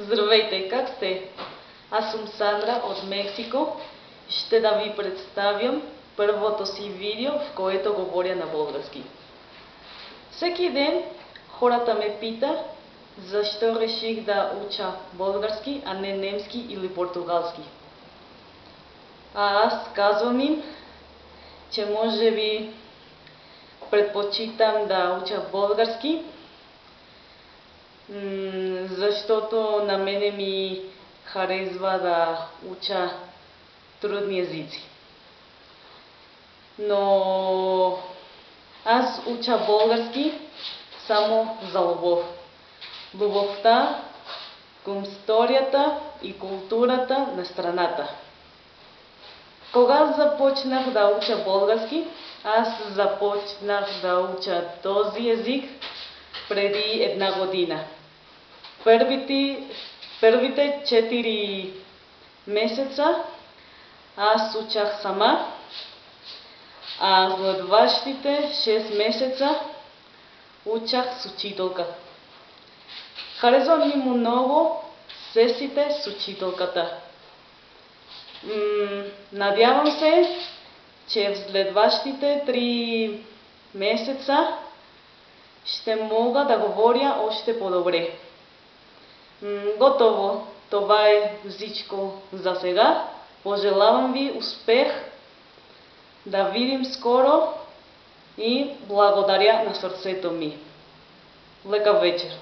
Здравейте, как сте? Аз съм Сандра от Мексико. Ще да ви представям първото си видео, в което говоря на български. Всеки ден хората ме пита защо реших да уча български, а не немски или португалски. А аз казвам им, че може би предпочитам да уча български, защото на мене ми харесва да уча трудни езици. Но аз уча български само за любов. Любовта към историята и културата на страната. Кога започнах да уча български, аз започнах да уча този език преди една година. Първите, първите 4 месеца аз учах сама, а следващите 6 месеца учах с учителка. Харесва ми много сесите с учителката. Надявам се, че в следващите 3 месеца ще мога да говоря още по-добре. Готово. Това е всичко за сега. Пожелавам ви успех. Да видим скоро и благодаря на сърцето ми. Лека вечер!